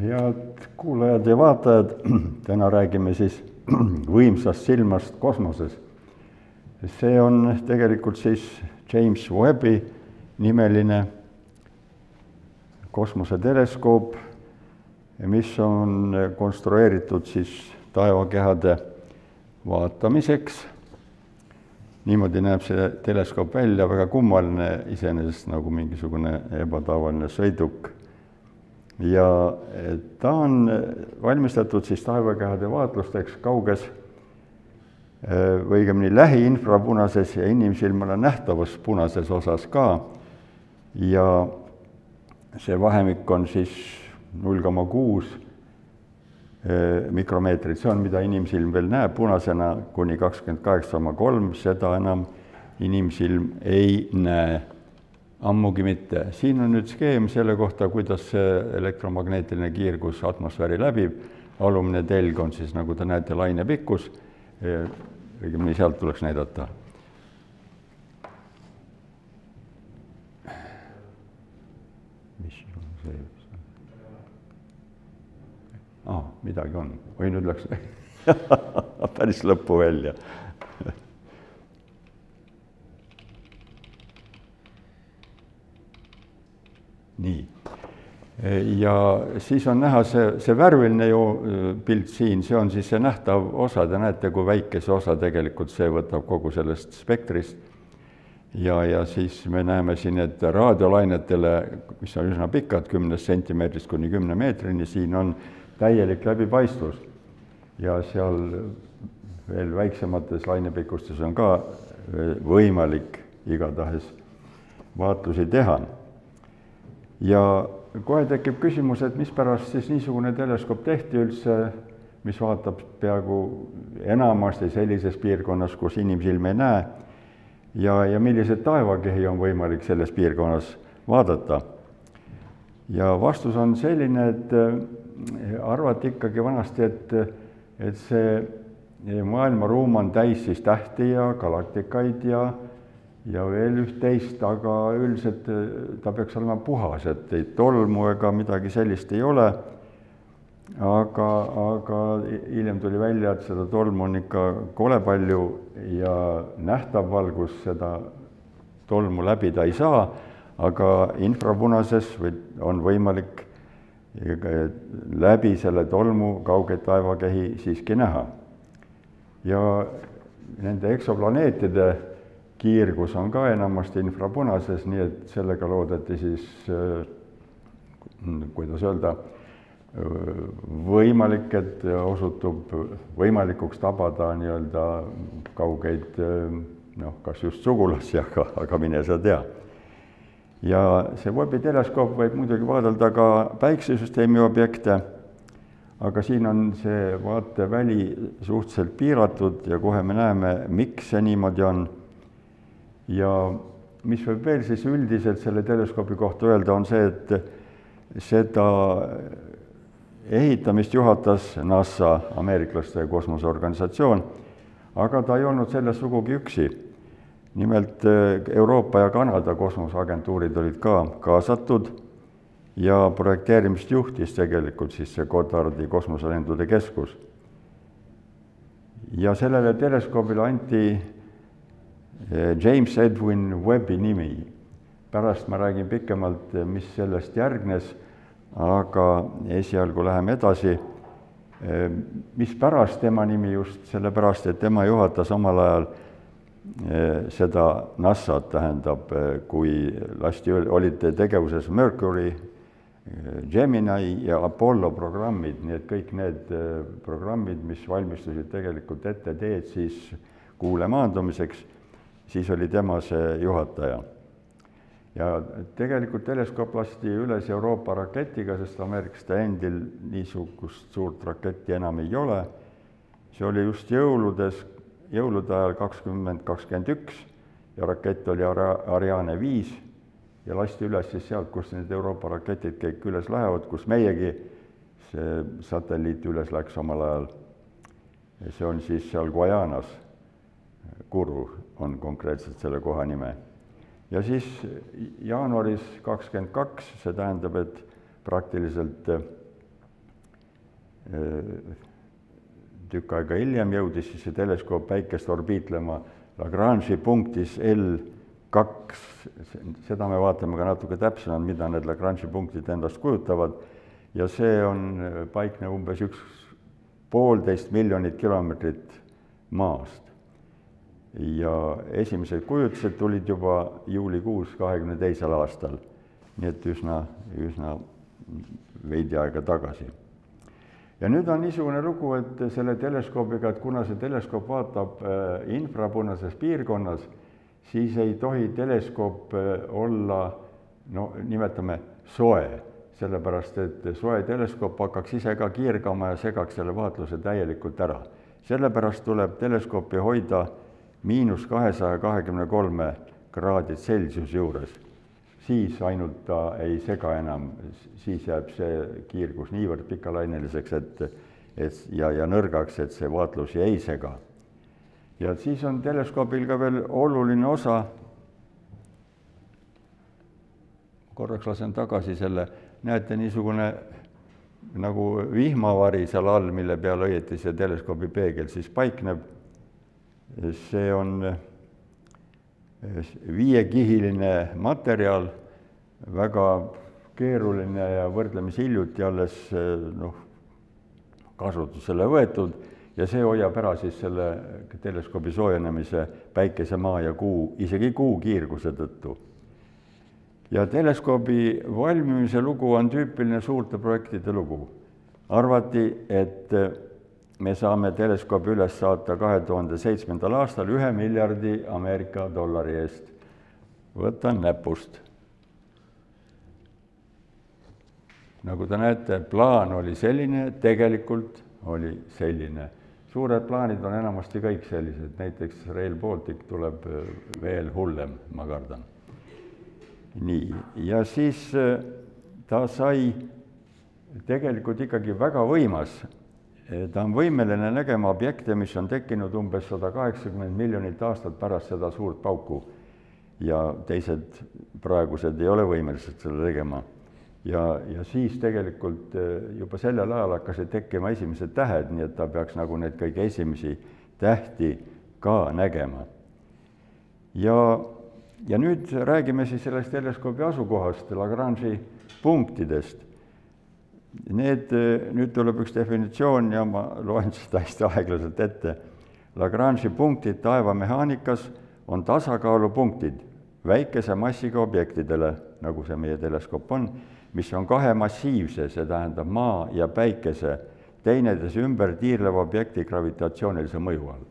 head kuulajad ja vaatajad, täna räägime siis võimsast silmast kosmoses. see on tegelikult siis James Webbi nimeline kosmoseteleskoop, mis on konstrueeritud siis taevakehade vaatamiseks. niimoodi näeb see teleskoop välja, väga kummaline iseenesest nagu mingisugune ebatavaline sõiduk ja ta on valmistatud siis taevakehade vaatlusteks kauges või õigemini lähiinfrapunases ja inimsilmale nähtavas punases osas ka. ja see vahemik on siis null koma kuus mikromeetrit, see on, mida inimsilm veel näeb punasena, kuni kakskümmend kaheksa koma kolm, seda enam inimsilm ei näe ammugi mitte. siin on nüüd skeem selle kohta, kuidas see elektromagneetiline kiirgus atmosfääri läbib, alumine telg on siis, nagu te näete, laine pikkus, õigemini sealt tuleks näidata. mis on see? aa, midagi on, oi nüüd läks päris lõppu välja nii. Ja siis on näha see, see värviline ju pilt siin, see on siis see nähtav osa, te näete, kui väike see osa tegelikult see võtab kogu sellest spektrist. ja, ja siis me näeme siin, et raadiolainetele, mis on üsna pikad, kümnest sentimeetrist kuni kümne meetrini, siin on täielik läbipaistvus. ja seal veel väiksemates lainepikkustes on ka võimalik igatahes vaatlusi teha ja kohe tekib küsimus, et mispärast siis niisugune teleskoop tehti üldse, mis vaatab peaaegu enamasti sellises piirkonnas, kus inimsilm ei näe, ja, ja milliseid taevakehi on võimalik selles piirkonnas vaadata. ja vastus on selline, et arvati ikkagi vanasti, et, et see maailmaruum on täis siis tähti ja galaktikaid ja ja veel üht-teist, aga üldiselt ta peaks olema puhas, et ei tolmu ega midagi sellist ei ole. aga, aga hiljem tuli välja, et seda tolmu on ikka kole palju ja nähtav valgus seda tolmu läbida ei saa, aga infrapunases või on võimalik läbi selle tolmu kaugeid taevakehi siiski näha. ja nende eksoplaneetide kiirgus on ka enamasti infrapunases, nii et sellega loodeti siis, kuidas öelda, võimalik, et osutub võimalikuks tabada nii-öelda kaugeid noh, kas just sugulasi, aga, aga mine sa tea. ja see Webbi teleskoop võib muidugi vaadelda ka päiksesüsteemi objekte, aga siin on see vaateväli suhteliselt piiratud ja kohe me näeme, miks see niimoodi on ja mis võib veel siis üldiselt selle teleskoobi kohta öelda, on see, et seda ehitamist juhatas NASA, ameeriklaste kosmoseorganisatsioon, aga ta ei olnud selles sugugi üksi. nimelt Euroopa ja Kanada kosmoseagentuurid olid ka kaasatud ja projekteerimist juhtis tegelikult siis see Godardi kosmoselendude keskus. ja sellele teleskoobile anti James Edwin Webbi nimi. pärast ma räägin pikemalt, mis sellest järgnes, aga esialgu läheme edasi. mispärast tema nimi just, sellepärast et tema juhatas omal ajal seda NASA-t, tähendab, kui lasti, olid tegevuses Mercury, Gemini ja Apollo programmid, nii et kõik need programmid, mis valmistasid tegelikult ette teed siis kuule maandumiseks siis oli tema see juhataja. ja tegelikult teleskoop lasti üles Euroopa raketiga, sest ameeriklaste endil niisugust suurt raketti enam ei ole. see oli just jõuludes, jõulude ajal kakskümmend kakskümmend üks ja rakett oli Ari-, Ariane viis ja lasti üles siis sealt, kus need Euroopa raketid kõik üles lähevad, kus meiegi see satelliit üles läks omal ajal. see on siis seal Guajanas Kuru on konkreetselt selle koha nime. ja siis jaanuaris kakskümmend kaks, see tähendab, et praktiliselt tükk aega hiljem jõudis siis see teleskoop päikest orbiitlema Lagrange'i punktis L kaks, seda me vaatame ka natuke täpsemalt, mida need Lagrange'i punktid endast kujutavad, ja see on, paikneb umbes üks poolteist miljonit kilomeetrit maast. Ja esimesed kujutised tulid juba juulikuus kahekümne teisel aastal, nii et üsna, üsna veidi aega tagasi. Ja nüüd on niisugune lugu, et selle teleskoobiga, et kuna see teleskoop vaatab infrapunases piirkonnas, siis ei tohi teleskoop olla no nimetame soe, sellepärast et soe teleskoop hakkaks ise ka kiirgama ja segaks selle vaatluse täielikult ära. sellepärast tuleb teleskoopi hoida miinus kahesaja kahekümne kolme kraadi Celsiuse juures. Siis ainult ta ei sega enam, siis jääb see kiirgus niivõrd pikalaineliseks, et, et ja, ja nõrgaks, et see vaatlusi ei sega. ja siis on teleskoobil ka veel oluline osa, korraks lasen tagasi selle, näete, niisugune nagu vihmavari seal all, mille peal õieti see teleskoobi peegel siis paikneb, see on viiekihiline materjal, väga keeruline ja võrdlemisi hiljuti alles noh, kasutusele võetud ja see hoiab ära siis selle teleskoobi soojenemise päikese, maa ja kuu, isegi kuu kiirguse tõttu. ja teleskoobi valmimise lugu on tüüpiline suurte projektide lugu. arvati, et me saame teleskoobi üles saata kahe tuhande seitsmendal aastal ühe miljardi Ameerika dollari eest. võtan näpust. nagu te näete, plaan oli selline, tegelikult oli selline. suured plaanid on enamasti kõik sellised, näiteks Rail Baltic tuleb veel hullem, ma kardan. nii, ja siis ta sai tegelikult ikkagi väga võimas ta on võimeline nägema objekte, mis on tekkinud umbes sada kaheksakümmend miljonit aastat pärast seda suurt pauku. ja teised praegused ei ole võimelised seda tegema. ja, ja siis tegelikult eh, juba sellel ajal hakkasid tekkima esimesed tähed, nii et ta peaks nagu neid kõige esimesi tähti ka nägema. ja, ja nüüd räägime siis sellest teleskoobi asukohast, Lagrange'i punktidest Need, nüüd tuleb üks definitsioon ja ma loen seda hästi aeglaselt ette. Lagrange'i punktid taevamehaanikas on tasakaalupunktid väikese massiga objektidele, nagu see meie teleskoop on, mis on kahe massiivse, see tähendab Maa ja Päikese, teineteise ümber tiirleva objekti gravitatsioonilise mõju all.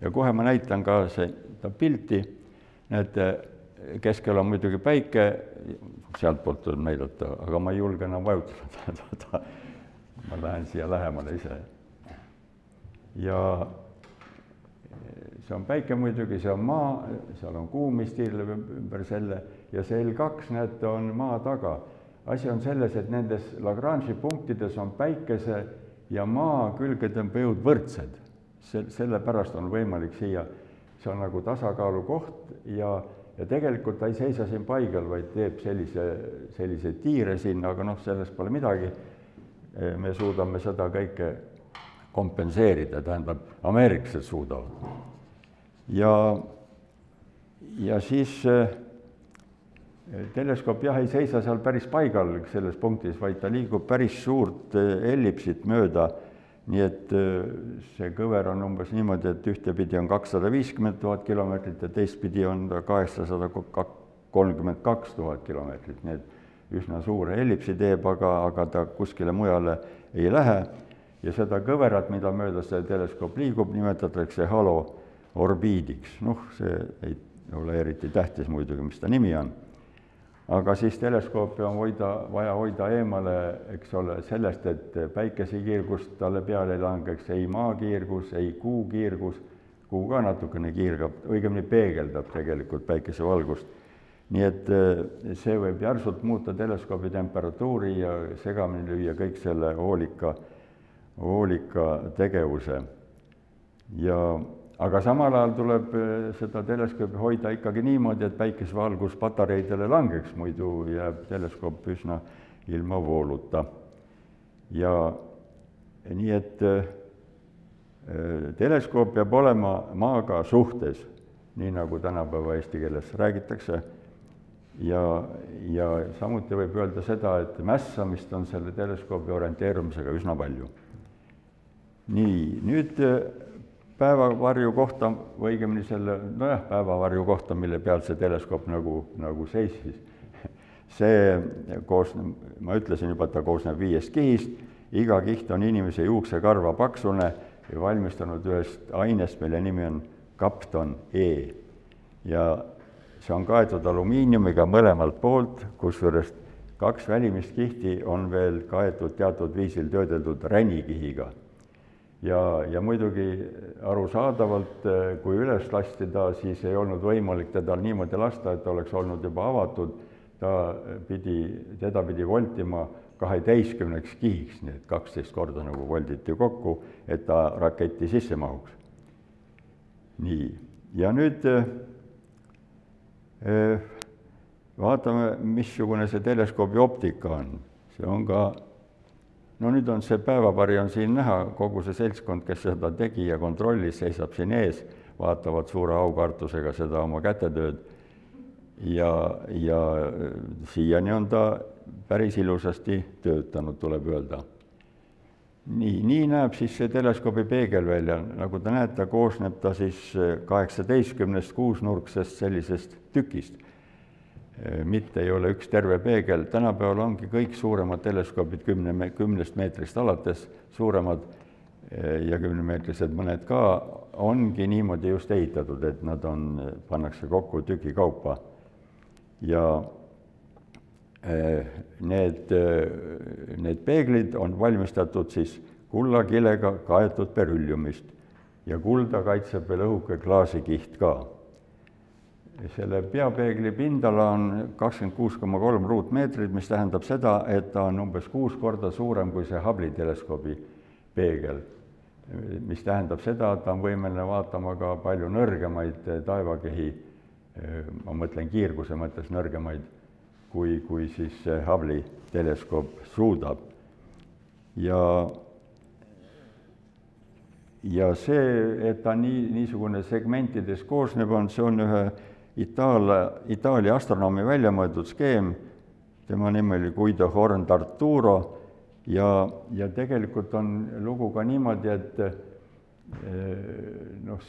ja kohe ma näitan ka seda pilti, näete, keskel on muidugi päike, sealtpoolt tuleb näidata, aga ma ei julge enam vajutada ma lähen siia lähemale ise. ja see on päike muidugi, see on maa, seal on kuu, mis tiirleb ümber selle ja see L2, näete, on maa taga. asi on selles, et nendes Lagrange'i punktides on päikese ja maa külgetõmbejõud võrdsed. see, sellepärast on võimalik siia, see on nagu tasakaalu koht ja ja tegelikult ta ei seisa siin paigal, vaid teeb sellise, selliseid tiire sinna, aga noh, sellest pole midagi. me suudame seda kõike kompenseerida, tähendab, ameeriklased suudavad. ja, ja siis teleskoop jah, ei seisa seal päris paigal selles punktis, vaid ta liigub päris suurt ellipsit mööda nii et äh, see kõver on umbes niimoodi, et ühtepidi on kakssada viiskümmend tuhat kilomeetrit ja teistpidi on ta kaheksasada kolmkümmend kaks tuhat kilomeetrit, nii et üsna suure ellipsi teeb, aga, aga ta kuskile mujale ei lähe. ja seda kõverat, mida mööda see teleskoop liigub, nimetatakse haloorbiidiks. noh, see ei ole eriti tähtis muidugi, mis ta nimi on aga siis teleskoopi on hoida, vaja hoida eemale, eks ole, sellest, et päikesekiirgust talle peale ei langeks, ei maa kiirgus, ei kuu kiirgus, kuu ka natukene kiirgab, õigemini peegeldab tegelikult päikesevalgust. nii et eh, see võib järsult muuta teleskoobi temperatuuri ja segamini lüüa kõik selle hoolika, hoolika tegevuse. ja aga samal ajal tuleb eh, seda teleskoopi hoida ikkagi niimoodi, et päikesevalgus patareidele langeks, muidu jääb teleskoop üsna ilma vooluta. ja nii et teleskoop peab olema Maaga suhtes, nii nagu tänapäeva eesti keeles räägitakse, ja, ja samuti võib öelda seda, et mässamist on selle teleskoobi orienteerumisega üsna palju. nii, nüüd päevavarju kohta või õigemini selle, nojah, päevavarju kohta, mille peal see teleskoop nagu, nagu seisis. see koosneb, ma ütlesin juba, et ta koosneb viiest kihist, iga kiht on inimese juuksekarva paksune ja valmistunud ühest ainest, mille nimi on kapton E. ja see on kaetud alumiiniumiga mõlemalt poolt, kusjuures kaks välimist kihti on veel kaetud teatud viisil töödeldud ränikihiga ja, ja muidugi arusaadavalt, kui üles lasti ta, siis ei olnud võimalik teda niimoodi lasta, et ta oleks olnud juba avatud, ta pidi, teda pidi voltima kaheteistkümneks kihiks, nii et kaksteist korda nagu volditi kokku, et ta raketi sisse mahuks. nii, ja nüüd vaatame, missugune see teleskoobi optika on. see on ka no nüüd on see päevavari on siin näha, kogu see seltskond, kes seda tegi ja kontrollis, seisab siin ees, vaatavad suure aukartusega seda oma kätetööd. Ja, ja siiani on ta päris ilusasti töötanud, tuleb öelda. nii, nii näeb siis see teleskoobi peegel välja, nagu te näete, koosneb ta siis kaheksateistkümnest kuusnurksest sellisest tükist mitte ei ole üks terve peegel, tänapäeval ongi kõik suuremad teleskoobid kümne, kümnest meetrist alates, suuremad äh, ja kümnemeetrised mõned ka, ongi niimoodi just ehitatud, et nad on, pannakse kokku tüki kaupa. ja äh, need, need peeglid on valmistatud siis kullakilega kaetud berülliumist ja kulda kaitseb veel õhuke klaasikiht ka selle peapeegli pindala on kakskümmend kuus koma kolm ruutmeetrit, mis tähendab seda, et ta on umbes kuus korda suurem kui see Hubble'i teleskoobi peegel. mis tähendab seda, et ta on võimeline vaatama ka palju nõrgemaid taevakehi, ma mõtlen kiirguse mõttes nõrgemaid, kui, kui siis see Hubble'i teleskoop suudab. ja ja see, et ta nii, niisugune segmentides koosneb, on, see on ühe Itaalia, Itaalia astronoomi välja mõeldud skeem, tema nimi oli Guido Horn d'Arturo ja, ja tegelikult on lugu ka niimoodi, et eh, noh,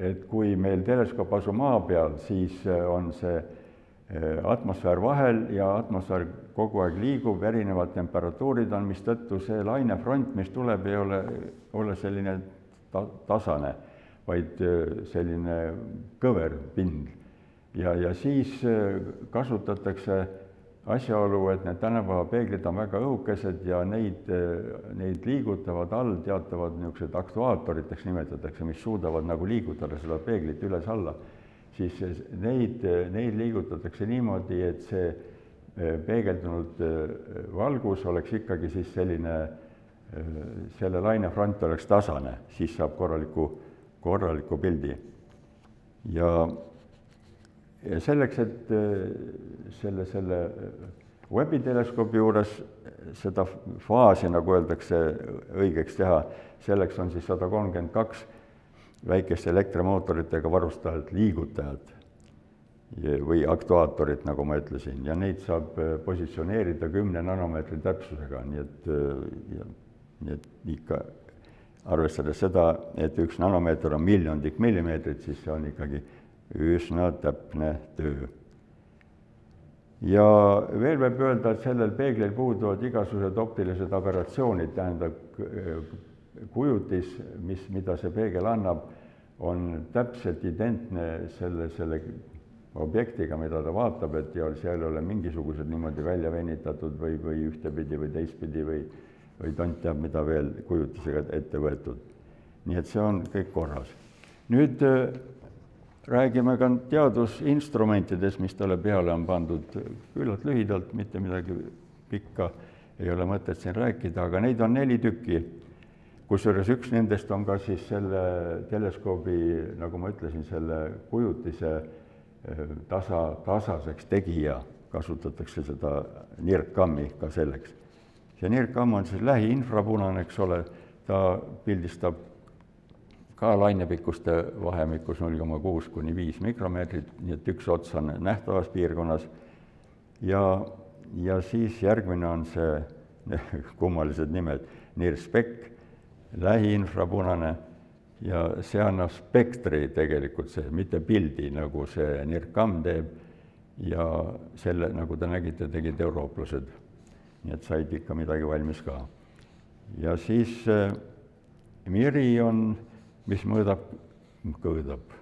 et kui meil teleskoop asub maa peal, siis on see eh, atmosfäär vahel ja atmosfäär kogu aeg liigub, erinevad temperatuurid on, mistõttu see lainefront, mis tuleb, ei ole, ole selline ta-, tasane vaid äh, selline kõver pind. ja, ja siis äh, kasutatakse asjaolu, et need tänapäeva peeglid on väga õhukesed ja neid, äh, neid liigutavad all teatavad niisugused aktuaatoriteks nimetatakse, mis suudavad nagu liigutada seda peeglit üles-alla, siis neid, neid liigutatakse niimoodi, et see peegeldunud valgus oleks ikkagi siis selline, selle lainefront oleks tasane, siis saab korraliku korraliku pildi. ja, ja selleks, et äh, selle, selle webiteleskoobi juures seda faasi, nagu öeldakse, õigeks teha, selleks on siis sada kolmkümmend kaks väikeste elektrimootoritega varustatud liigutajat või aktuaatorit, nagu ma ütlesin, ja neid saab äh, positsioneerida kümne nanomeetri täpsusega, nii et, nii et ikka arvestades seda, et üks nanomeeter on miljondik millimeetrit, siis see on ikkagi üsna täpne töö. ja veel võib öelda, et sellel peeglil puuduvad igasugused optilised aberratsioonid, tähendab kujutis, mis, mida see peegel annab, on täpselt identne selle, selle objektiga, mida ta vaatab, et ja seal ei ole mingisugused niimoodi välja venitatud või, või ühtepidi või teistpidi või või tont teab, mida veel kujutisega ette võetud. nii et see on kõik korras. nüüd äh, räägime ka teadusinstrumentidest, mis talle peale on pandud, küllalt lühidalt, mitte midagi pikka ei ole mõtet siin rääkida, aga neid on neli tükki, kusjuures üks nendest on ka siis selle teleskoobi, nagu ma ütlesin, selle kujutise äh, tasa, tasaseks tegija, kasutatakse seda NIRCAM-i ka selleks see NIRCam on siis lähiinfrapunane, eks ole, ta pildistab ka lainepikkuste vahemikus null koma kuus kuni viis mikromeetrit, nii et üks ots on nähtavas piirkonnas. Ja, ja siis järgmine on see kummalised nimed, NIRSPEC, lähiinfrapunane ja see annab spektri tegelikult see, mitte pildi, nagu see NIRCam teeb. Ja selle, nagu te nägite, tegid eurooplased. Nii et said ikka midagi valmis ka. ja siis äh, Miri on mis mõõdab, kõõdab.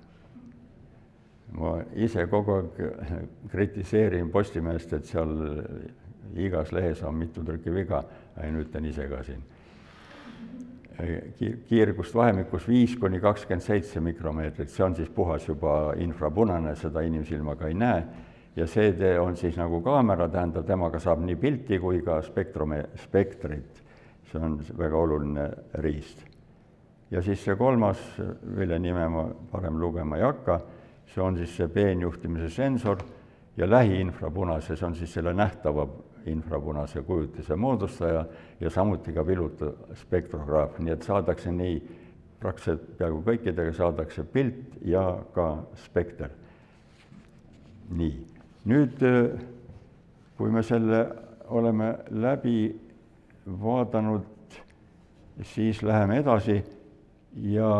ma ise kogu aeg kritiseerin Postimehest, et seal igas lehes on mitu tükki viga, nüüd ütlen ise ka siin. kiirgust vahemikus viis kuni kakskümmend seitse mikromeetrit, see on siis puhas juba infrapunane, seda inimsilmaga ei näe, ja see on siis nagu kaamera, tähendab, temaga saab nii pilti kui ka spektrume, spektrit. see on väga oluline riist ja siis see kolmas, mille nime ma parem lugema ei hakka, see on siis see peenjuhtimise sensor ja lähiinfrapunase, see on siis selle nähtava infrapunase kujutise moodustaja ja samuti ka pilutospektrograaf, nii et saadakse nii, praktiliselt peaaegu kõikidega saadakse pilt ja ka spekter. nii, nüüd kui me selle oleme läbi vaadanud, siis läheme edasi ja,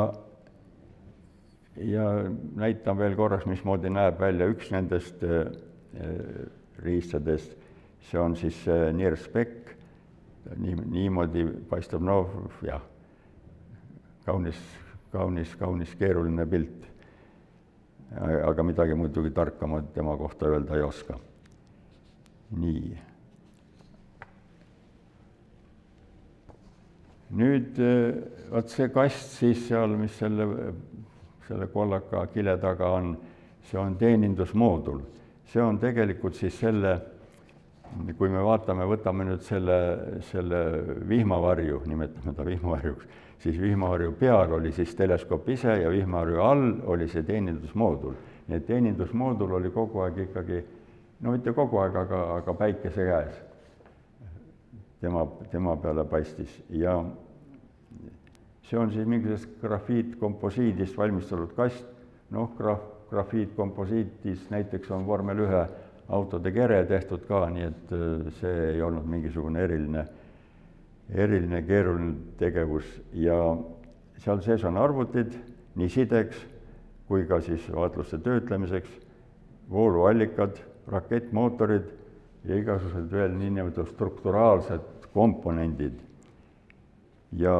ja näitan veel korraks, mismoodi näeb välja üks nendest äh, riistadest, see on siis äh, nirspekk, nii, niimoodi paistab, no jah, kaunis, kaunis, kaunis keeruline pilt. Aga midagi muidugi tarkamat tema kohta öelda ei oska. nii nüüd eh, vot see kast siis seal, mis selle, selle kollaka kile taga on, see on teenindusmoodul. see on tegelikult siis selle, kui me vaatame, võtame nüüd selle, selle vihmavarju, nimetame ta vihmavarjuks, siis vihmavarju peal oli siis teleskoop ise ja vihmavarju all oli see teenindusmoodul. nii et teenindusmoodul oli kogu aeg ikkagi, no mitte kogu aeg, aga, aga päikese käes. Tema, tema peale paistis. Ja see on siis mingisugusest grafiitkomposiidist valmistatud kast, noh, graf-, grafiitkomposiitis näiteks on vormel ühe autode kere tehtud ka, nii et äh, see ei olnud mingisugune eriline, eriline keeruline tegevus ja seal sees on arvutid nii sideks kui ka siis vaatluste töötlemiseks, vooluallikad, rakettmootorid ja igasugused veel niinimetatud strukturaalsed komponendid. ja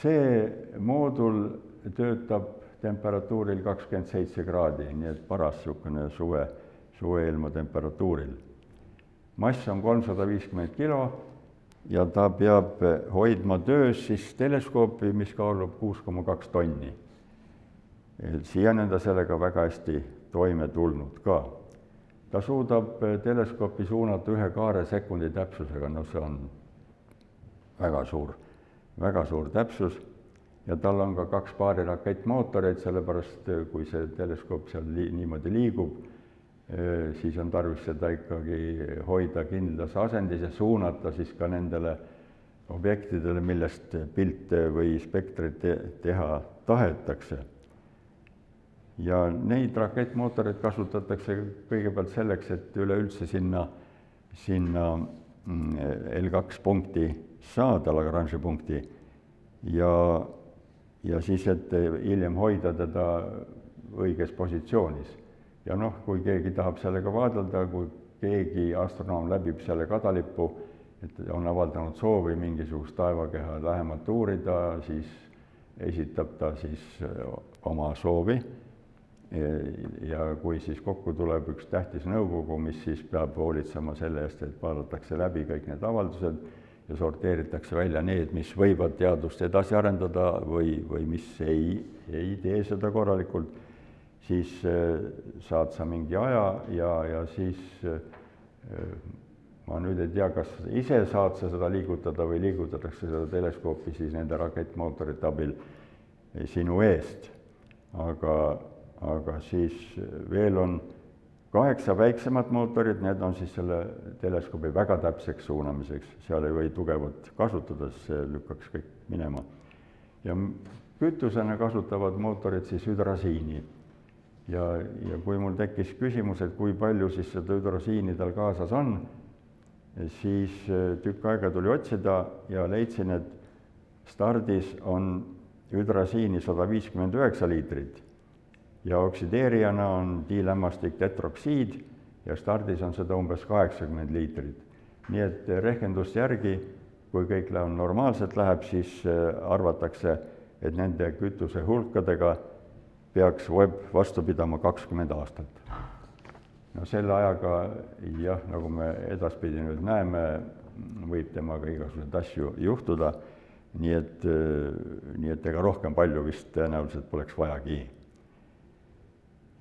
see moodul töötab temperatuuril kakskümmend seitse kraadi, nii et paras niisugune suve, suveilma temperatuuril. mass on kolmsada viiskümmend kilo ja ta peab hoidma töös siis teleskoopi, mis kaalub kuus koma kaks tonni. siiani on ta sellega väga hästi toime tulnud ka ta suudab eh, teleskoopi suunata ühe kaaresekundi täpsusega, no see on väga suur, väga suur täpsus ja tal on ka kaks paari rakettmootoreid, sellepärast eh, kui see teleskoop seal li-, niimoodi liigub, siis on tarvis seda ikkagi hoida kindlas asendis ja suunata siis ka nendele objektidele, millest pilte või spektrit te teha tahetakse ja neid rakettmootoreid kasutatakse kõigepealt selleks, et üleüldse sinna, sinna mm, L2 punkti saada, Lagrange'i punkti, ja, ja siis, et hiljem hoida teda õiges positsioonis. Ja noh, kui keegi tahab sellega vaadelda, kui keegi astronoom läbib selle kadalippu, et on avaldanud soovi mingisugust taevakeha lähemalt uurida, siis esitab ta siis oma soovi. Ja kui siis kokku tuleb üks tähtis nõukogu, mis siis peab hoolitsema selle eest, et vaadatakse läbi kõik need avaldused ja sorteeritakse välja need, mis võivad teadust edasi arendada või, või mis ei, ei tee seda korralikult, siis äh, saad sa mingi aja ja, ja siis äh, ma nüüd ei tea, kas ise saad sa seda liigutada või liigutatakse seda teleskoopi siis nende rakettmootorite abil sinu eest. aga aga siis veel on kaheksa väiksemat mootorit, need on siis selle teleskoobi väga täpseks suunamiseks, seal ei või tugevat kasutada, sest see lükkaks kõik minema. ja kütusena kasutavad mootorid siis hüdrasiini. Ja, ja kui mul tekkis küsimus, et kui palju siis seda hüdrasiini tal kaasas on, siis äh, tükk aega tuli otsida ja leidsin, et stardis on hüdrasiini sada viiskümmend üheksa liitrit ja oksideerijana on diilämmastik tetroksiid ja stardis on seda umbes kaheksakümmend liitrit. nii et rehkenduste järgi, kui kõik läheb normaalselt läheb, siis äh, arvatakse, et nende kütusehulkadega peaks web vastu pidama kakskümmend aastat. no selle ajaga jah, nagu me edaspidi nüüd näeme, võib temaga igasuguseid asju juhtuda, nii et, nii et ega rohkem palju vist tõenäoliselt poleks vajagi.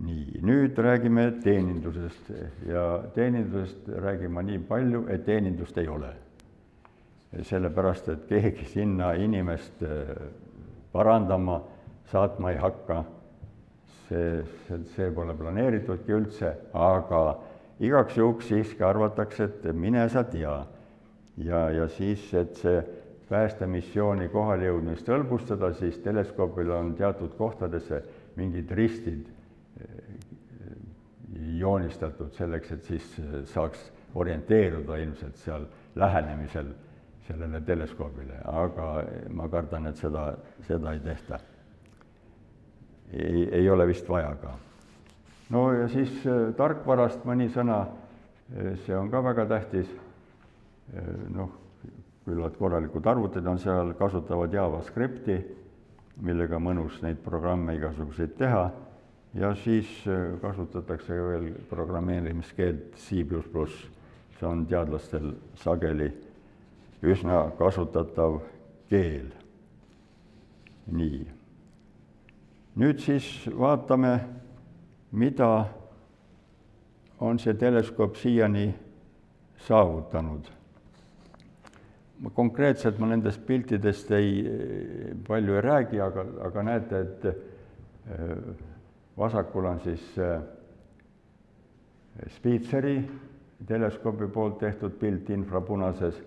nii, nüüd räägime teenindusest ja teenindusest räägin ma nii palju, et teenindust ei ole. sellepärast, et keegi sinna inimest parandama saatma ei hakka. See, see, see pole planeeritudki üldse, aga igaks juhuks siiski arvatakse, et mine sa tea. ja, ja siis, et see päästemissiooni kohalejõudmist hõlbustada, siis teleskoopil on teatud kohtadesse mingid ristid eh, joonistatud selleks, et siis saaks orienteeruda ilmselt seal lähenemisel sellele teleskoobile, aga ma kardan, et seda, seda ei tehta. Ei, ei ole vist vaja ka. no ja siis äh, tarkvarast mõni sõna, äh, see on ka väga tähtis, äh, noh, küllalt korralikud arvutid on seal, kasutavad JavaScripti, millega mõnus neid programme igasuguseid teha, ja siis kasutatakse veel programmeerimiskeelt C++, see on teadlastel sageli üsna kasutatav keel. nii. Nüüd siis vaatame, mida on see teleskoop siiani saavutanud. konkreetselt ma nendest piltidest ei, palju ei räägi, aga, aga näete, et äh, vasakul on siis äh, Spitzeri teleskoobi poolt tehtud pilt infrapunases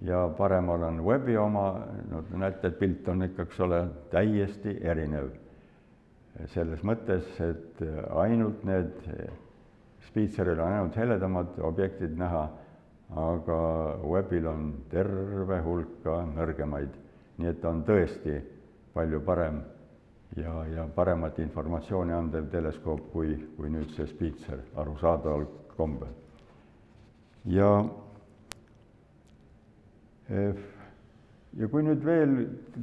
ja paremal on veebi oma, no näete, et pilt on ikka, eks ole, täiesti erinev. Selles mõttes, et ainult need, Spitseril on ainult heledamad objektid näha, aga veebil on terve hulk ka nõrgemaid. nii et ta on tõesti palju parem ja, ja paremat informatsiooni andev teleskoop kui, kui nüüd see Spitzer arusaadaval kombel. ja ja kui nüüd veel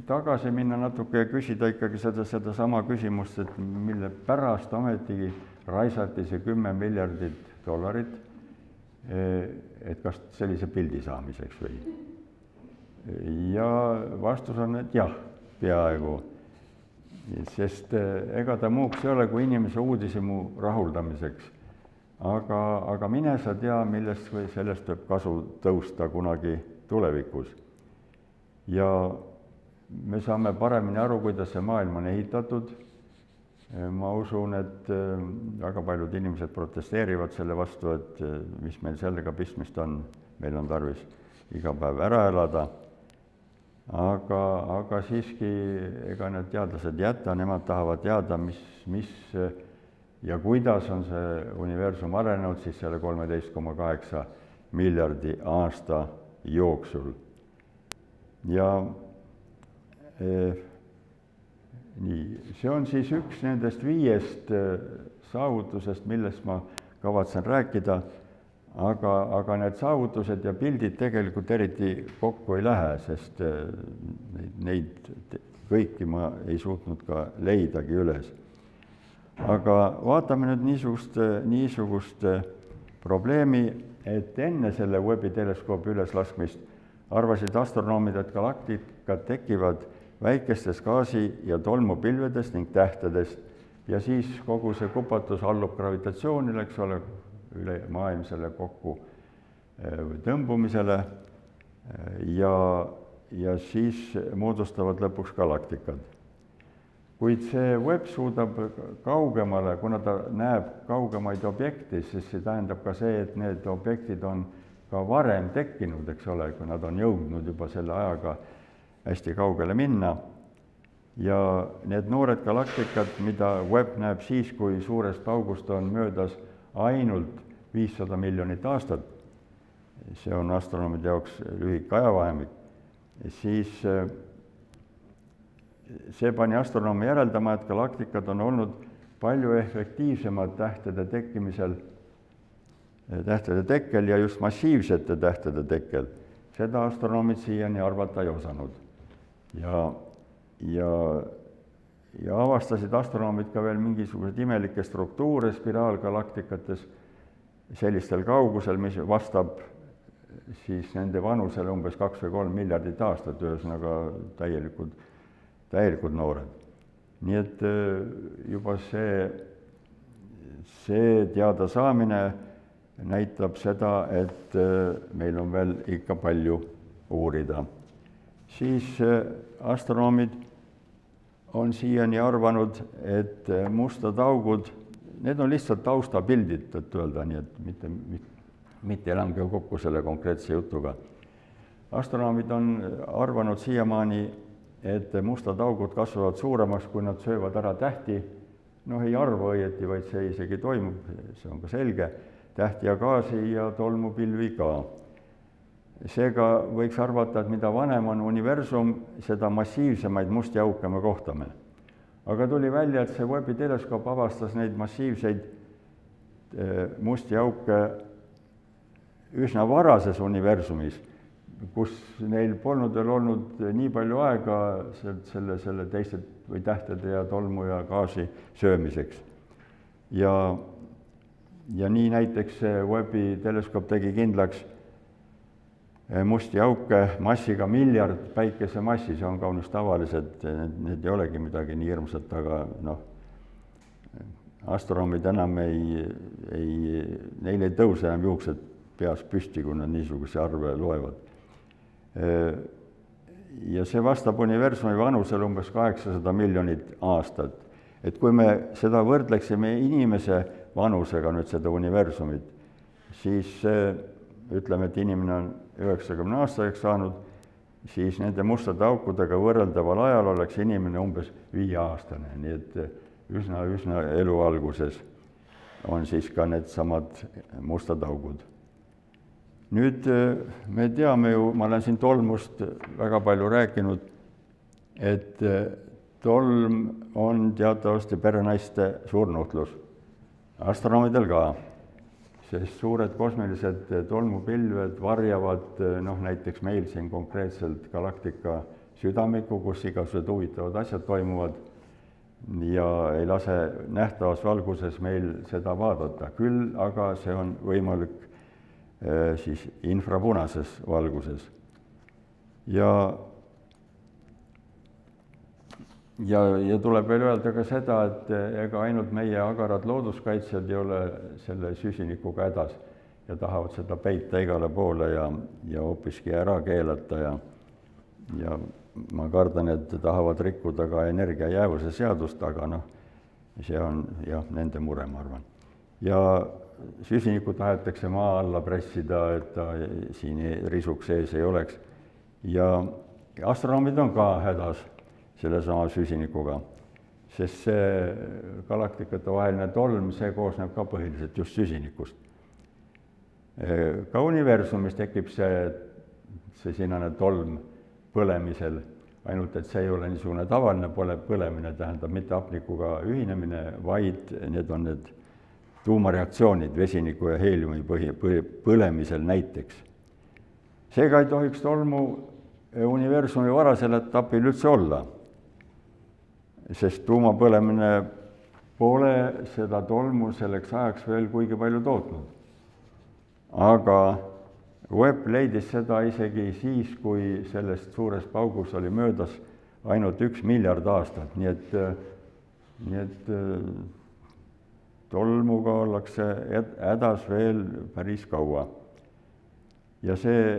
tagasi minna natuke ja küsida ikkagi seda, sedasama küsimust, et mille pärast ometigi raisati see kümme miljardit dollarit, et kas sellise pildi saamiseks või? ja vastus on, et jah, peaaegu. sest ega ta muuks ei ole kui inimese uudishimu rahuldamiseks. aga, aga mine sa tea, millest või sellest võib kasu tõusta kunagi tulevikus. Ja me saame paremini aru, kuidas see maailm on ehitatud. ma usun, et äh, väga paljud inimesed protesteerivad selle vastu, et äh, mis meil sellega pistmist on, meil on tarvis iga päev ära elada. aga, aga siiski, ega need teadlased ei jäta, nemad tahavad teada, mis, mis ja kuidas on see universum arenenud siis selle kolmeteist koma kaheksa miljardi aasta jooksul. Ja eh, nii, see on siis üks nendest viiest eh, saavutusest, millest ma kavatsen rääkida, aga, aga need saavutused ja pildid tegelikult eriti kokku ei lähe, sest eh, neid, neid kõiki ma ei suutnud ka leidagi üles. aga vaatame nüüd niisugust, niisugust probleemi, et enne selle Webbi teleskoobi üleslaskmist arvasid astronoomid, et galaktikad tekivad väikestes gaasi- ja tolmupilvedest ning tähtedest ja siis kogu see kupatus allub gravitatsioonile, eks ole, ülemaailmsele kokku eh, tõmbumisele eh, ja, ja siis moodustavad lõpuks galaktikad. kuid see web suudab kaugemale, kuna ta näeb kaugemaid objekte, siis see tähendab ka see, et need objektid on ka varem tekkinud, eks ole, kui nad on jõudnud juba selle ajaga hästi kaugele minna. ja need noored galaktikad, mida Webb näeb siis, kui suurest august on möödas ainult viissada miljonit aastat, see on astronoomide jaoks lühike ajavahemik, siis see pani astronoomi järeldama, et galaktikad on olnud palju efektiivsemad tähtede tekkimisel, tähtede tekkel ja just massiivsete tähtede tekkel. seda astronoomid siiani arvata ei osanud. ja, ja, ja avastasid astronoomid ka veel mingisuguseid imelikke struktuure spiraalgalaktikates sellistel kaugusel, mis vastab siis nende vanusele umbes kaks või kolm miljardit aastat, ühesõnaga täielikud täielikult noored. nii et äh, juba see, see teadasaamine näitab seda, et äh, meil on veel ikka palju uurida. siis äh, astronoomid on siiani arvanud, et mustad augud, need on lihtsalt taustapildid, tõtt-öelda, nii et mitte, mitte ei lange kokku selle konkreetse jutuga. astronoomid on arvanud siiamaani, et mustad augud kasvavad suuremaks, kui nad söövad ära tähti, noh, ei arva õieti, vaid see isegi toimub, see on ka selge, tähti ja gaasi ja tolmupilvi ka. seega võiks arvata, et mida vanem on universum, seda massiivsemaid musti auke me kohtame. aga tuli välja, et see Webbi teleskoop avastas neid massiivseid eh, musti auke üsna varases universumis kus neil polnud veel olnud nii palju aega selle, selle teiste või tähtede ja tolmu ja gaasi söömiseks. ja, ja nii näiteks Webbi teleskoop tegi kindlaks eh, musti auke massiga miljard päikesemassi, see on kaunis tavalised, need, need ei olegi midagi nii hirmsat, aga noh, astronoomid enam ei, ei, neil ei tõuse enam juuksed peas püsti, kui nad niisuguseid arve loevad Äh, ja see vastab universumi vanusele umbes kaheksasada miljonit aastat. et kui me seda võrdleksime inimese vanusega nüüd seda universumit, siis äh, ütleme, et inimene on üheksakümne aastaseks saanud, siis nende mustade aukudega võrreldaval ajal oleks inimene umbes viieaastane, nii et äh, üsna, üsna elu alguses on siis ka needsamad mustad augud. Nüüd äh, me teame ju, ma olen siin tolmust väga palju rääkinud, et tolm on teatavasti perenaiste surnutlus, astronoomidel ka, sest suured kosmilised tolmupilved varjavad noh, näiteks meil siin konkreetselt galaktika südamikku, kus igasugused huvitavad asjad toimuvad ja ei lase nähtavas valguses meil seda vaadata, küll aga see on võimalik Äh, siis infrapunases valguses. ja, ja, ja tuleb veel öelda ka seda, et ega ainult meie agarad looduskaitsjad ei ole selle süsinikuga hädas ja tahavad seda peita igale poole ja, ja hoopiski ära keelata ja, ja ma kardan, et tahavad rikkuda ka energia jäävuse seadust, aga noh, see on jah, nende mure, ma arvan. ja süsinikku tahetakse maa alla pressida, et ta siin risuks sees ei oleks. ja astronoomid on ka hädas sellesama süsinikuga, sest see galaktikate vaheline tolm, see koosneb ka põhiliselt just süsinikust. ka universumis tekib see, see sinane tolm põlemisel, ainult et see ei ole niisugune tavaline põle, põlemine, tähendab mitte hapnikuga ühinemine, vaid need on need tuumareaktsioonid vesiniku ja heeliumi põhi, põhi, põlemisel näiteks. seega ei tohiks tolmu universumi varasel etapil üldse olla, sest tuumapõlemine pole seda tolmu selleks ajaks veel kuigi palju tootnud. aga Webb leidis seda isegi siis, kui sellest suurest paugust oli möödas ainult üks miljard aastat, nii et, nii et tolmuga ollakse hädas veel päris kaua. ja see,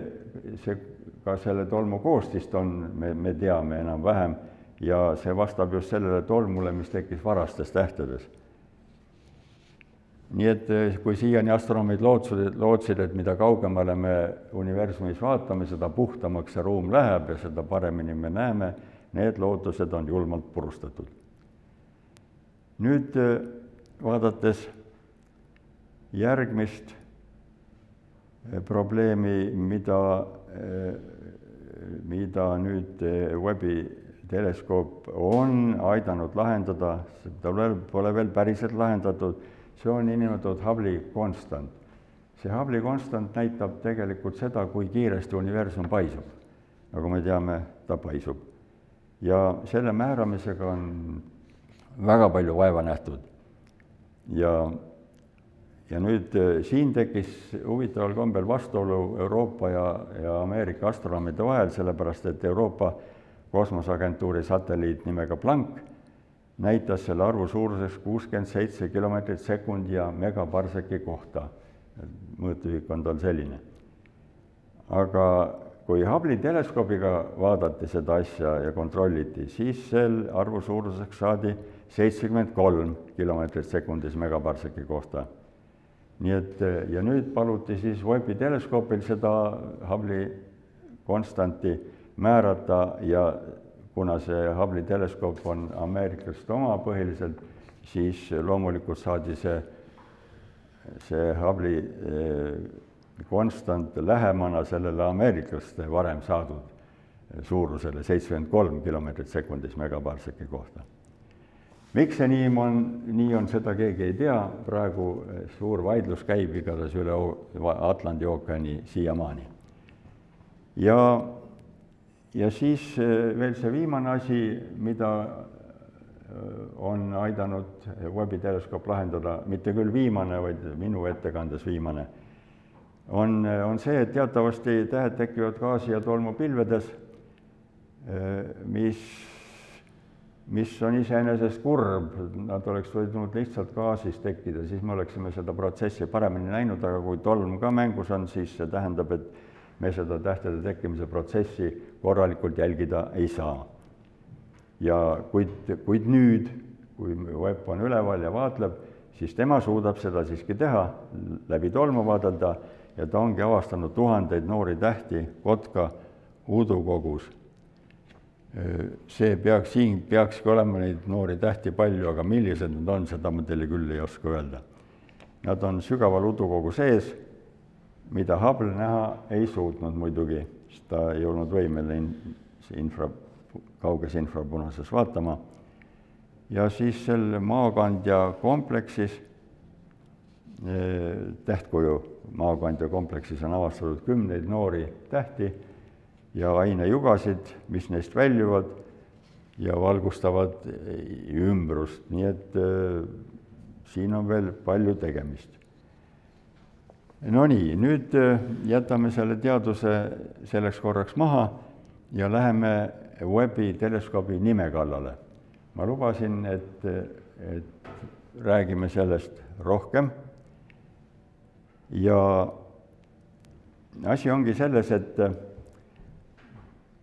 see, ka selle tolmu koostist on, me, me teame enam-vähem ja see vastab just sellele tolmule, mis tekkis varastes tähtedes. nii et eh, kui siiani astronoomid lootsid, lootsid, et mida kaugemale me universumis vaatame, seda puhtamaks see ruum läheb ja seda paremini me näeme, need lootused on julmalt purustatud. nüüd eh, vaadates järgmist eh, probleemi, mida, mida nüüd Webbi teleskoop on aidanud lahendada, seda pole veel päriselt lahendatud, see on niinimetatud Hubble'i konstant. see Hubble'i konstant näitab tegelikult seda, kui kiiresti universum paisub. nagu me teame, ta paisub. ja selle määramisega on väga palju vaeva nähtud. ja, ja nüüd eh, siin tekkis huvitaval kombel vastuolu Euroopa ja, ja Ameerika astronoomide vahel, sellepärast et Euroopa kosmoseagentuuri satelliit nimega Planck näitas selle arvu suuruseks kuuskümmend seitse kilomeetrit sekundi ja megaparseki kohta. mõõtühik on tal selline. aga kui Hubble'i teleskoobiga vaadati seda asja ja kontrolliti, siis sel arvu suuruseks saadi seitsekümmend kolm kilomeetrit sekundis megaparseki kohta. nii et ja nüüd paluti siis Webbi teleskoopil seda Hubble'i konstanti määrata ja kuna see Hubble'i teleskoop on ameeriklaste oma põhiliselt, siis loomulikult saadi see, see Hubble'i eh, konstant lähemana sellele ameeriklaste varem saadud suurusele, seitsekümmend kolm kilomeetrit sekundis megaparseki kohta. miks see nii on, nii on, seda keegi ei tea, praegu suur vaidlus käib igatahes üle Atlandi ookeani siiamaani. ja ja siis äh, veel see viimane asi, mida äh, on aidanud Webbi teleskoop lahendada, mitte küll viimane, vaid minu ettekandes viimane, on, äh, on see, et teatavasti tähed tekivad gaasi- ja tolmupilvedes, mis, mis on iseenesest kurb, nad oleks võinud lihtsalt gaasis tekkida, siis me oleksime seda protsessi paremini näinud, aga kui tolm ka mängus on, siis see tähendab, et me seda tähtede tekkimise protsessi korralikult jälgida ei saa. ja kuid, kuid nüüd, kui web on üleval ja vaatleb, siis tema suudab seda siiski teha, läbi tolmu vaadelda ja ta ongi avastanud tuhandeid noori tähti Kotka udukogus. see peaks, siin peakski olema neid noori tähti palju, aga millised need on, seda ma teile küll ei oska öelda. Nad on sügaval udukogu sees mida Hubble näha ei suutnud muidugi, sest ta ei olnud võimeline infra, kauges infrapunases vaatama. ja siis seal maakandja kompleksis, eh, tähtkuju maakandja kompleksis on avastatud kümneid noori tähti ja ainejugasid, mis neist väljuvad ja valgustavad ümbrust, nii et äh, siin on veel palju tegemist Nonii, nüüd äh, jätame selle teaduse selleks korraks maha ja läheme Webbi teleskoobi nime kallale. ma lubasin, et, et räägime sellest rohkem ja asi ongi selles, et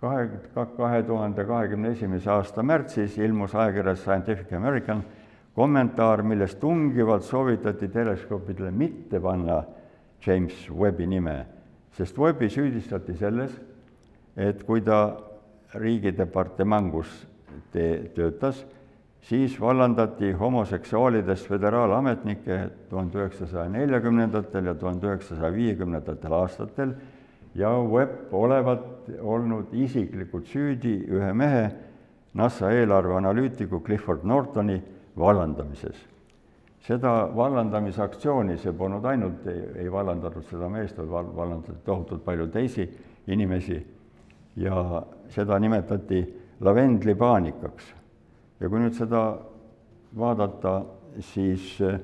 kahe, kahe tuhande kahekümne esimese aasta märtsis ilmus ajakirjas Scientific American kommentaar, milles tungivalt soovitati teleskoopidele mitte panna James Webbi nime, sest Webbi süüdistati selles, et kui ta riigidepartemangus te-, töötas, siis vallandati homoseksuaalidest föderaalametnikke tuhande üheksasaja neljakümnendatel ja tuhande üheksasaja viiekümnendatel aastatel ja Webb olevat olnud isiklikult süüdi ühe mehe, NASA eelarveanalüütiku Clifford Nortoni vallandamises seda vallandamisaktsiooni, see polnud ainult, ei vallandatud seda meest, vaid vallandati tohutult palju teisi inimesi ja seda nimetati lavendlipaanikaks. ja kui nüüd seda vaadata, siis eh,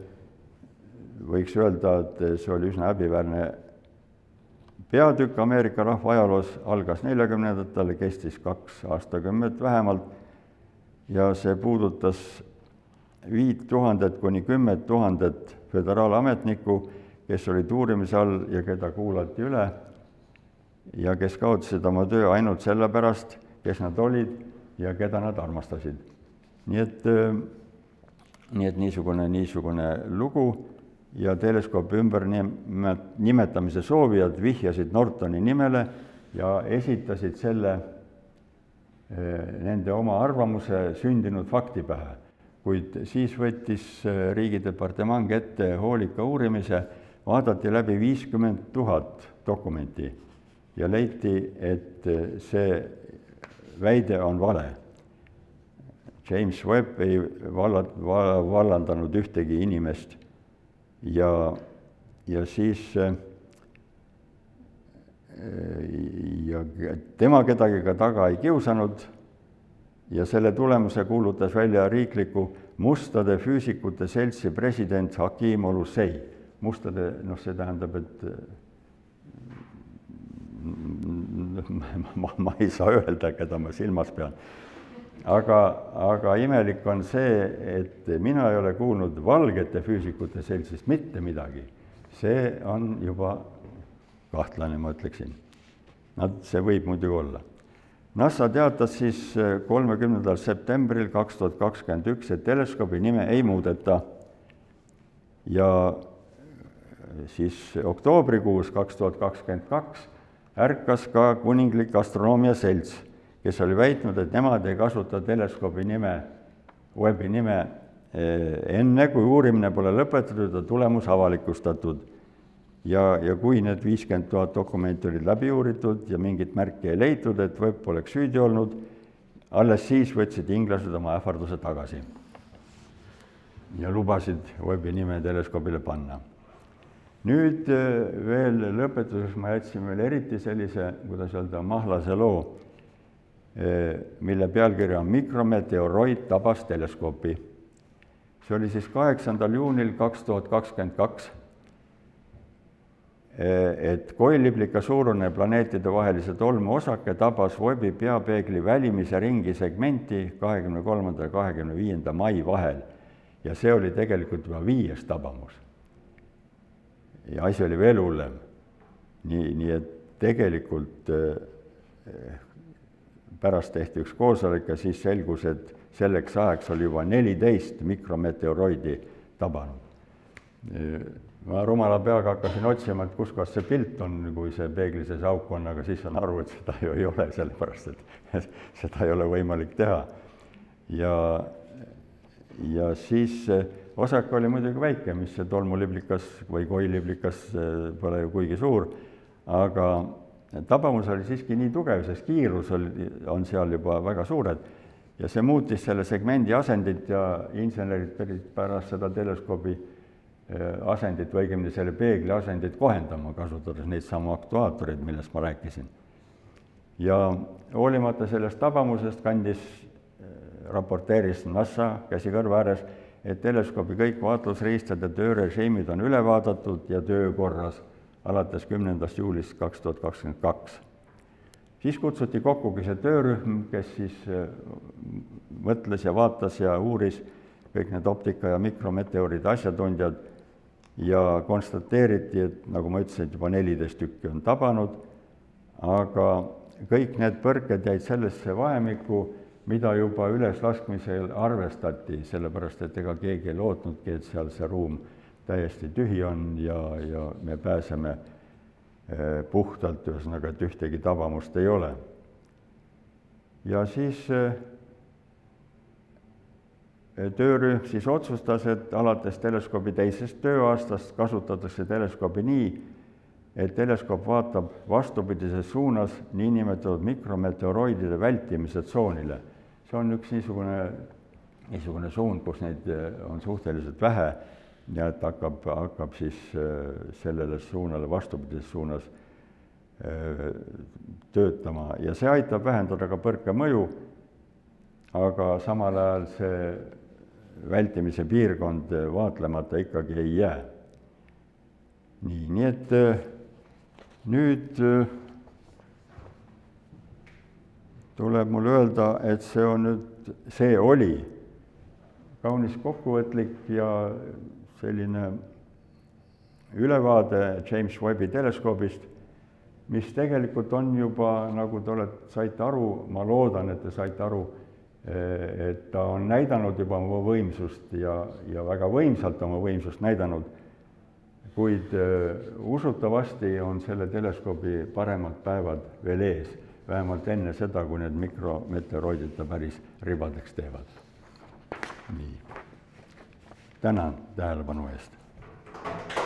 võiks öelda, et see oli üsna häbiväärne peatükk Ameerika rahva ajaloos, algas neljakümnendatel, kestis kaks aastakümmet vähemalt ja see puudutas viit tuhandet kuni kümmet tuhandet föderaalametnikku, kes olid uurimise all ja keda kuulati üle ja kes kaotasid oma töö ainult sellepärast, kes nad olid, ja keda nad armastasid. nii et, nii et niisugune, niisugune lugu ja teleskoopi ümber nimetamise soovijad vihjasid Nortoni nimele ja esitasid selle nende oma arvamuse sündinud fakti pähe. Kuid siis võttis Riigidepartement ette hoolika uurimise, vaadati läbi viiskümmend tuhat dokumenti ja leiti, et see väide on vale. James Webb ei valla, vallandanud ühtegi inimest ja, ja siis ja tema kedagi ka taga ei kiusanud ja selle tulemuse kuulutas välja riikliku mustade füüsikute seltsi president Hakim Olusei. mustade, noh, see tähendab, et ma, ma ei saa öelda, keda ma silmas pean. aga, aga imelik on see, et mina ei ole kuulnud valgete füüsikute seltsist mitte midagi. see on juba kahtlane, ma ütleksin. Nad, see võib muidugi olla. NASA teatas siis äh, kolmekümnendal septembril kaks tuhat kakskümmend üks, et teleskoobi nime ei muudeta. ja äh, siis oktoobrikuus kaks tuhat kakskümmend kaks ärkas ka Kuninglik Astronoomia Selts, kes oli väitnud, et nemad ei kasuta teleskoobi nime, Webbi nime äh, enne, kui uurimine pole lõpetatud ja tulemus avalikustatud ja, ja kui need viiskümmend tuhat dokumenti olid läbi uuritud ja mingit märki ei leitud, et Webb poleks süüdi olnud, alles siis võtsid inglased oma ähvarduse tagasi. ja lubasid Webbi nime teleskoobile panna. nüüd äh, veel lõpetuseks ma jätsin veel eriti sellise, kuidas öelda, mahlase loo, äh, mille pealkiri on Mikrometeoroid tabas teleskoopi. see oli siis kaheksandal juunil kaks tuhat kakskümmend kaks et koiliblika suurune planeetidevahelise tolmu osake tabas Webbi peapeegli välimise ringi segmenti kahekümne kolmanda ja kahekümne viienda mai vahel. ja see oli tegelikult juba viies tabamus. ja asi oli veel hullem. nii, nii et tegelikult eh, pärast tehti üks koosolek ja siis selgus, et selleks ajaks oli juba neliteist mikrometeoroidi tabanud ma rumala peaga hakkasin otsima, et kuskohas see pilt on, kui see peegli sees auk on, aga siis saan aru, et seda ju ei ole, sellepärast et seda ei ole võimalik teha. ja, ja siis osak oli muidugi väike, mis see tolmuliblikas või koiliblikas pole ju kuigi suur, aga tabamus oli siiski nii tugev, sest kiirus oli, on seal juba väga suured ja see muutis selle segmendi asendit ja insenerid pärast seda teleskoobi asendit või õigemini selle peegli asendit kohendama, kasutades neid samu aktuaatoreid, millest ma rääkisin. ja hoolimata sellest tabamusest kandis, äh, raporteeris NASA käsi kõrva ääres, et teleskoobi kõik vaatlusriistade töörežiimid on üle vaadatud ja töökorras alates kümnendast juulist kaks tuhat kakskümmend kaks. siis kutsuti kokkugi see töörühm, kes siis äh, mõtles ja vaatas ja uuris kõik need optika- ja mikrometeoride asjatundjad ja konstateeriti, et nagu ma ütlesin, et juba neliteist tükki on tabanud, aga kõik need põrked jäid sellesse vahemikku, mida juba üleslaskmisel arvestati, sellepärast et ega keegi ei lootnudki, et seal see ruum täiesti tühi on ja, ja me pääseme eh, puhtalt, ühesõnaga, et ühtegi tabamust ei ole. ja siis eh, töörühm siis otsustas, et alates teleskoobi teisest tööaastast kasutatakse teleskoobi nii, et teleskoop vaatab vastupidises suunas niinimetatud mikrometeoroidide vältimise tsoonile. see on üks niisugune, niisugune suund, kus neid eh, on suhteliselt vähe ja et hakkab, hakkab siis eh, sellele suunale, vastupidises suunas eh, töötama ja see aitab vähendada ka põrke mõju, aga samal ajal see vältimise piirkond vaatlemata ikkagi ei jää. nii, nii et äh, nüüd äh, tuleb mul öelda, et see on nüüd, see oli kaunis kokkuvõtlik ja selline ülevaade James Webbi teleskoobist, mis tegelikult on juba, nagu te olete, saite aru, ma loodan, et te saite aru, et ta on näidanud juba oma võimsust ja, ja väga võimsalt oma võimsust näidanud, kuid usutavasti on selle teleskoobi paremad päevad veel ees, vähemalt enne seda, kui need mikrometeoroidid ta päris ribadeks teevad. nii, tänan tähelepanu eest